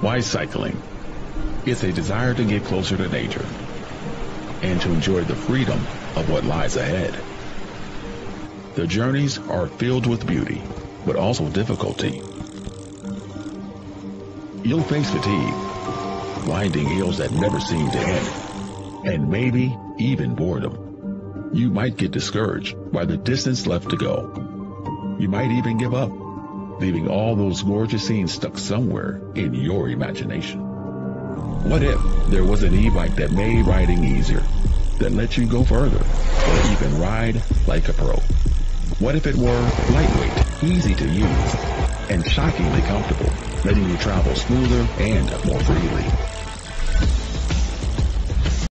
Why cycling? It's a desire to get closer to nature and to enjoy the freedom of what lies ahead. The journeys are filled with beauty, but also difficulty. You'll face fatigue, winding hills that never seem to end, and maybe even boredom. You might get discouraged by the distance left to go. You might even give up, leaving all those gorgeous scenes stuck somewhere in your imagination. What if there was an e-bike that made riding easier, that let you go further, or even ride like a pro? What if it were lightweight, easy to use, and shockingly comfortable, letting you travel smoother and more freely?